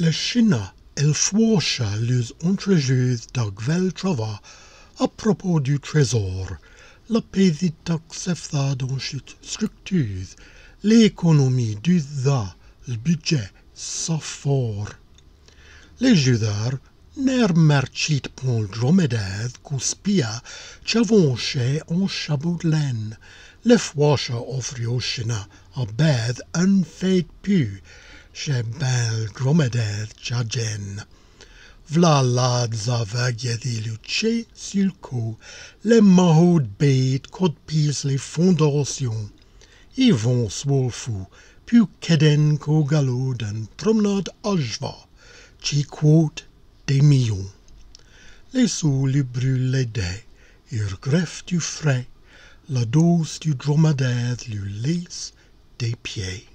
Le china el fouacha les entrejeux d'Agvel Trava à propos du trésor, la péditoxefta dans cette structure, l'économie du da, le budget, sa fort. Les judars ner merchit pon dromededd cuspia chavonche en chabot laine, le fouacha offriochina a bedd un fait pu, chez bel dromededd jagen. V'la lads avagedi luce sur co, les bait cod pis les fondations. Ils vont swolfou, pu keden co en promenade ajva, chi quote des millions. Les sous lui brûlent les dés, ils greffent du frais, la dose du dromadaire lui laisse des pieds.